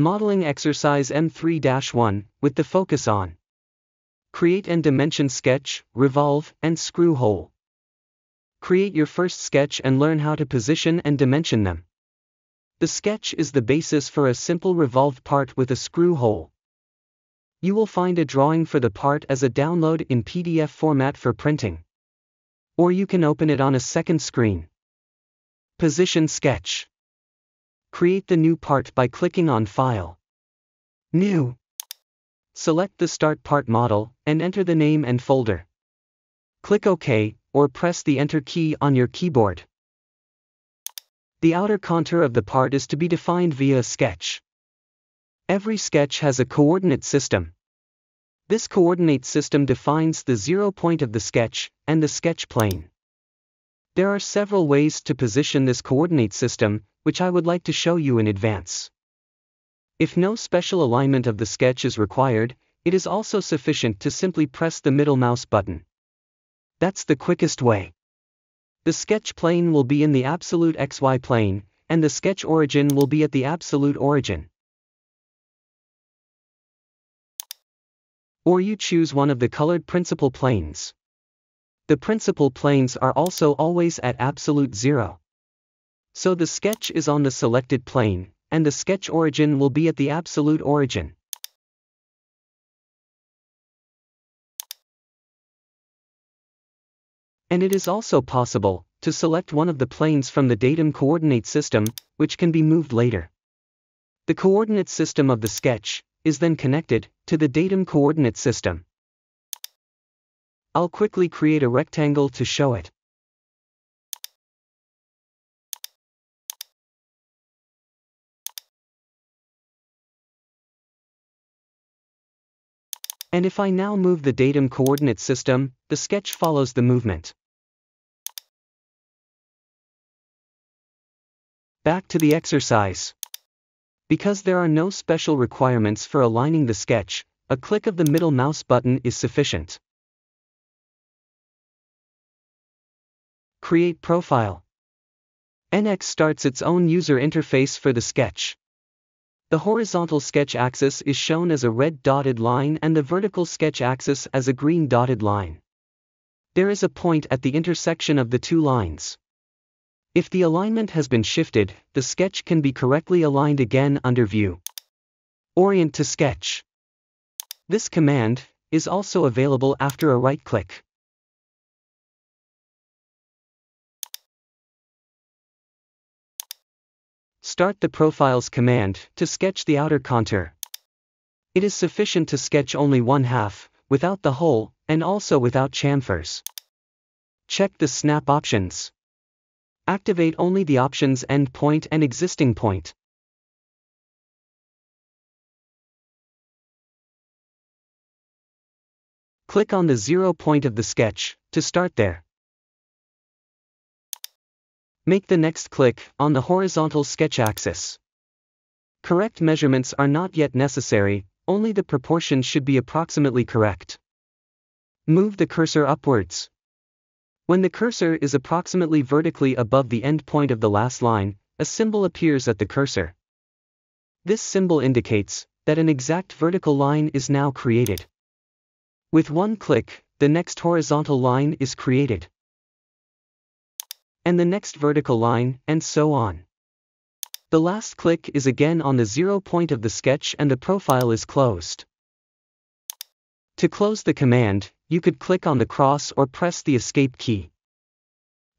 Modeling exercise M3-1, with the focus on Create and dimension sketch, revolve, and screw hole. Create your first sketch and learn how to position and dimension them. The sketch is the basis for a simple revolved part with a screw hole. You will find a drawing for the part as a download in PDF format for printing. Or you can open it on a second screen. Position sketch. Create the new part by clicking on File. New. Select the Start Part model, and enter the name and folder. Click OK, or press the Enter key on your keyboard. The outer contour of the part is to be defined via a sketch. Every sketch has a coordinate system. This coordinate system defines the zero point of the sketch and the sketch plane. There are several ways to position this coordinate system, which I would like to show you in advance. If no special alignment of the sketch is required, it is also sufficient to simply press the middle mouse button. That's the quickest way. The sketch plane will be in the absolute xy plane, and the sketch origin will be at the absolute origin. Or you choose one of the colored principal planes. The principal planes are also always at absolute zero. So the sketch is on the selected plane, and the sketch origin will be at the absolute origin. And it is also possible to select one of the planes from the datum coordinate system, which can be moved later. The coordinate system of the sketch is then connected to the datum coordinate system. I'll quickly create a rectangle to show it. And if I now move the datum coordinate system, the sketch follows the movement. Back to the exercise. Because there are no special requirements for aligning the sketch, a click of the middle mouse button is sufficient. Create profile. NX starts its own user interface for the sketch. The horizontal sketch axis is shown as a red dotted line and the vertical sketch axis as a green dotted line. There is a point at the intersection of the two lines. If the alignment has been shifted, the sketch can be correctly aligned again under View. Orient to Sketch. This command is also available after a right click. Start the Profiles command to sketch the outer contour. It is sufficient to sketch only one half, without the hole, and also without chamfers. Check the snap options. Activate only the options end point and existing point. Click on the zero point of the sketch to start there. Make the next click on the horizontal sketch axis. Correct measurements are not yet necessary, only the proportions should be approximately correct. Move the cursor upwards. When the cursor is approximately vertically above the end point of the last line, a symbol appears at the cursor. This symbol indicates that an exact vertical line is now created. With one click, the next horizontal line is created and the next vertical line, and so on. The last click is again on the zero point of the sketch and the profile is closed. To close the command, you could click on the cross or press the escape key.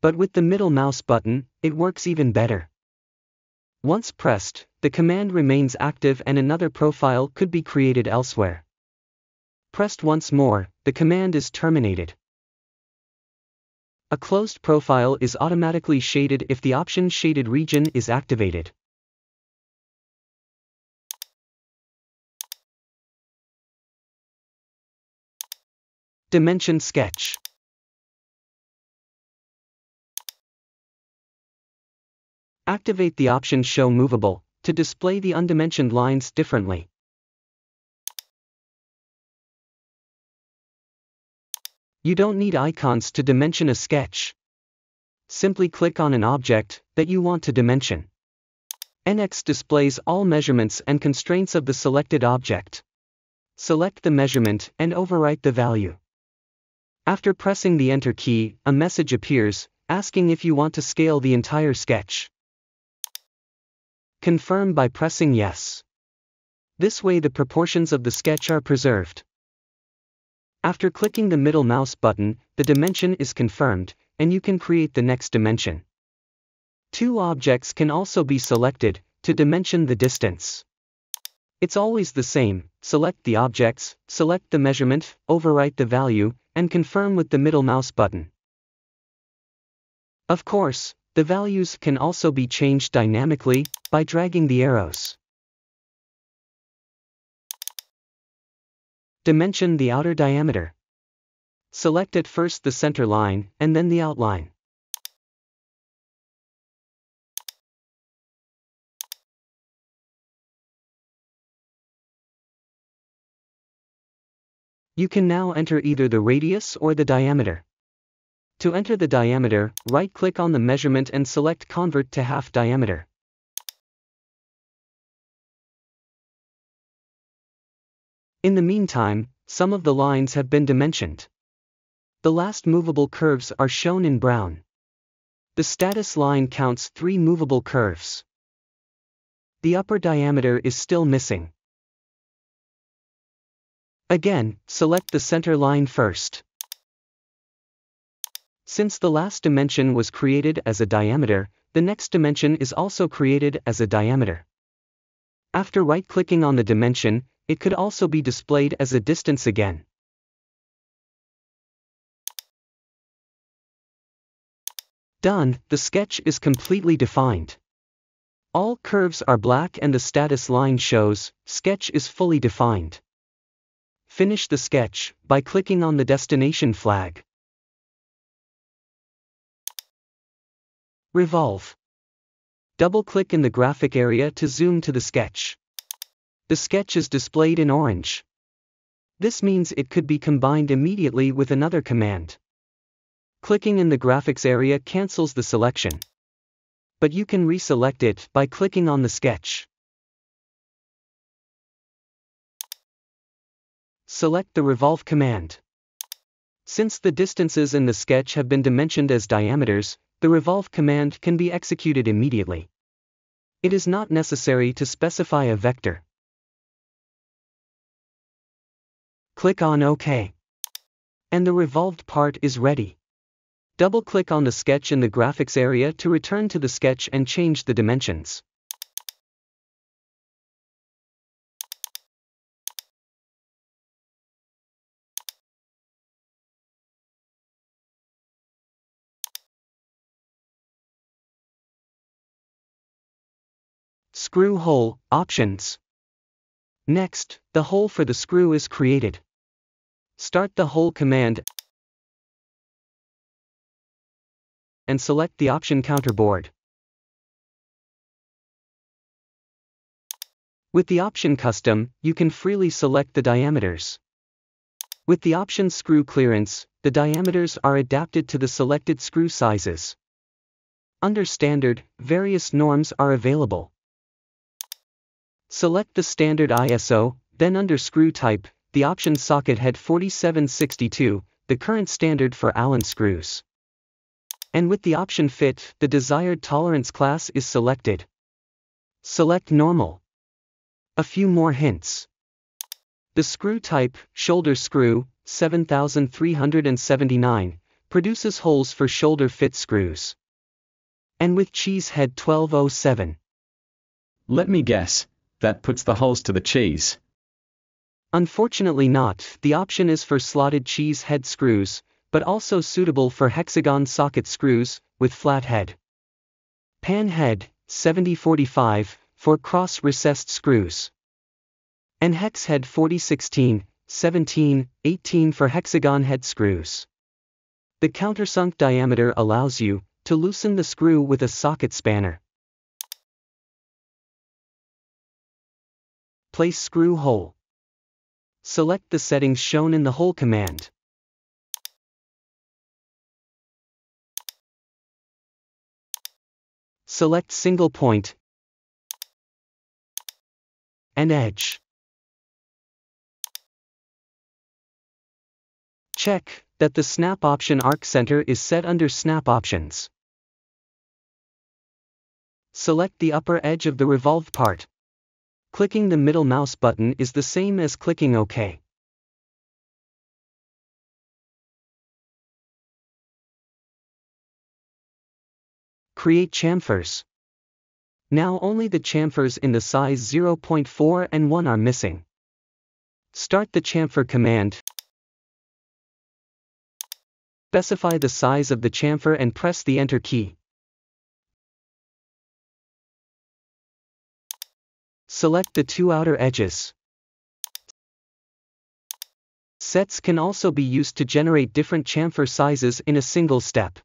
But with the middle mouse button, it works even better. Once pressed, the command remains active and another profile could be created elsewhere. Pressed once more, the command is terminated. A closed profile is automatically shaded if the option Shaded Region is activated. Dimension Sketch Activate the option Show Movable to display the undimensioned lines differently. You don't need icons to dimension a sketch. Simply click on an object that you want to dimension. NX displays all measurements and constraints of the selected object. Select the measurement and overwrite the value. After pressing the Enter key, a message appears, asking if you want to scale the entire sketch. Confirm by pressing Yes. This way the proportions of the sketch are preserved. After clicking the middle mouse button, the dimension is confirmed, and you can create the next dimension. Two objects can also be selected, to dimension the distance. It's always the same, select the objects, select the measurement, overwrite the value, and confirm with the middle mouse button. Of course, the values can also be changed dynamically, by dragging the arrows. Dimension the outer diameter. Select at first the center line, and then the outline. You can now enter either the radius or the diameter. To enter the diameter, right-click on the measurement and select Convert to half diameter. In the meantime, some of the lines have been dimensioned. The last movable curves are shown in brown. The status line counts three movable curves. The upper diameter is still missing. Again, select the center line first. Since the last dimension was created as a diameter, the next dimension is also created as a diameter. After right-clicking on the dimension, it could also be displayed as a distance again. Done, the sketch is completely defined. All curves are black and the status line shows, sketch is fully defined. Finish the sketch by clicking on the destination flag. Revolve. Double-click in the graphic area to zoom to the sketch. The sketch is displayed in orange. This means it could be combined immediately with another command. Clicking in the graphics area cancels the selection. But you can reselect it by clicking on the sketch. Select the revolve command. Since the distances in the sketch have been dimensioned as diameters, the revolve command can be executed immediately. It is not necessary to specify a vector. Click on OK. And the revolved part is ready. Double-click on the sketch in the graphics area to return to the sketch and change the dimensions. Screw hole, options. Next, the hole for the screw is created. Start the hole command and select the option counterbore. With the option custom, you can freely select the diameters. With the option screw clearance, the diameters are adapted to the selected screw sizes. Under standard, various norms are available. Select the standard ISO, then under screw type, the option socket head 4762, the current standard for Allen screws. And with the option fit, the desired tolerance class is selected. Select normal. A few more hints. The screw type, shoulder screw, 7379, produces holes for shoulder fit screws. And with cheese head 1207. Let me guess, that puts the holes to the cheese. Unfortunately not, the option is for slotted cheese head screws, but also suitable for hexagon socket screws, with flat head. Pan head, 7045, for cross recessed screws. And hex head 4016, 17, 18 for hexagon head screws. The countersunk diameter allows you to loosen the screw with a socket spanner. Place screw hole. Select the settings shown in the hole command. Select single and edge. Check that the Snap Option Arc Center is set under Snap Options. Select the upper edge of the revolved part. Clicking the middle mouse button is the same as clicking OK. Create chamfers. Now only the chamfers in the size 0.4 and 1 are missing. Start the chamfer command. Specify the size of the chamfer and press the Enter key. Select the two outer edges. Sets can also be used to generate different chamfer sizes in a single step.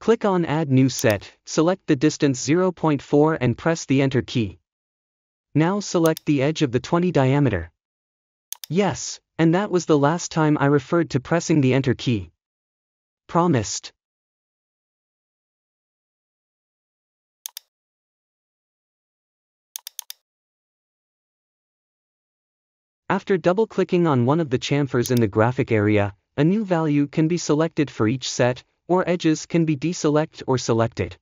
Click on Add New Set, select the distance 0.4 and press the Enter key. Now select the edge of the 20 diameter. Yes, and that was the last time I referred to pressing the Enter key. Promised. After double-clicking on one of the chamfers in the graphic area, a new value can be selected for each set, or edges can be deselect or selected.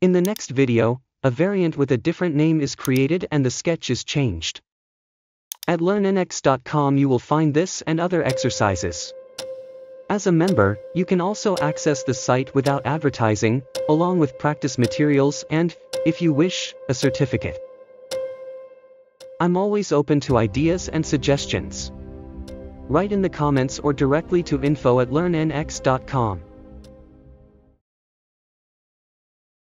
In the next video, a variant with a different name is created and the sketch is changed. At learnnx.com you will find this and other exercises. As a member, you can also access the site without advertising, along with practice materials and, if you wish, a certificate. I'm always open to ideas and suggestions write in the comments or directly to info at learnnx.com.